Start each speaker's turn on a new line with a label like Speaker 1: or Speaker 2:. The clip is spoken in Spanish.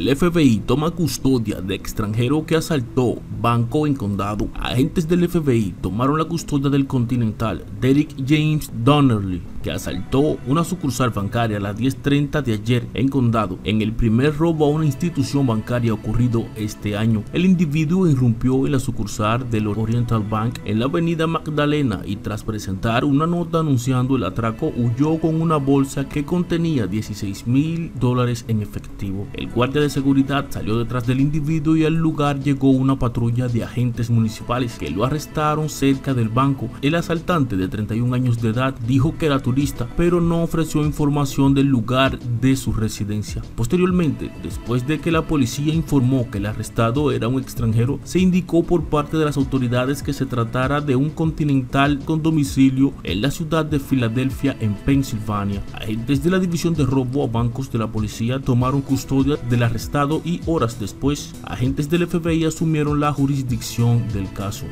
Speaker 1: El FBI toma custodia de extranjero que asaltó banco en condado. Agentes del FBI tomaron la custodia del Continental Derek James Donnerly, que asaltó una sucursal bancaria a las 10.30 de ayer en condado, en el primer robo a una institución bancaria ocurrido este año. El individuo irrumpió en la sucursal del Oriental Bank en la avenida Magdalena y tras presentar una nota anunciando el atraco huyó con una bolsa que contenía 16 mil dólares en efectivo. El guardia de seguridad salió detrás del individuo y al lugar llegó una patrulla de agentes municipales que lo arrestaron cerca del banco. El asaltante de 31 años de edad dijo que era pero no ofreció información del lugar de su residencia. Posteriormente, después de que la policía informó que el arrestado era un extranjero, se indicó por parte de las autoridades que se tratara de un continental con domicilio en la ciudad de Filadelfia, en Pensilvania. Agentes de la división de robo a bancos de la policía tomaron custodia del arrestado y horas después, agentes del FBI asumieron la jurisdicción del caso.